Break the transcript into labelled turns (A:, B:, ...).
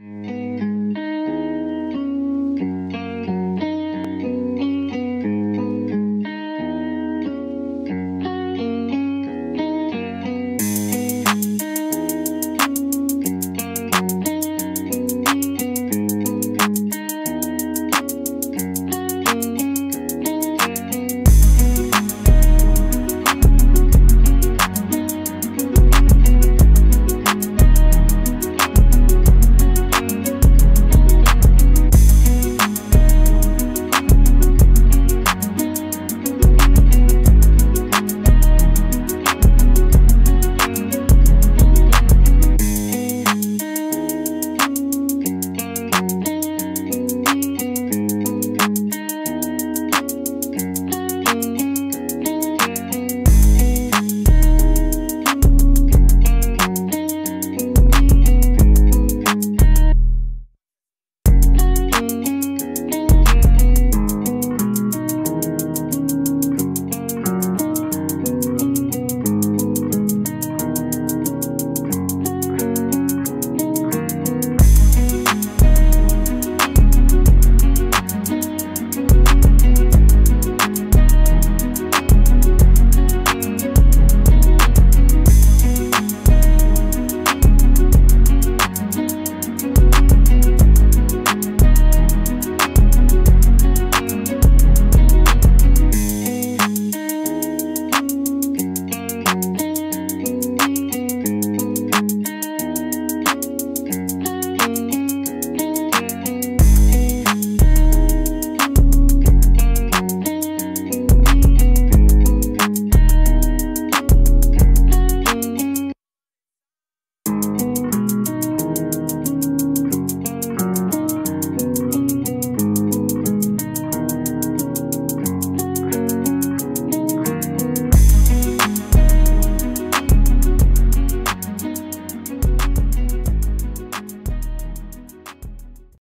A: Mm.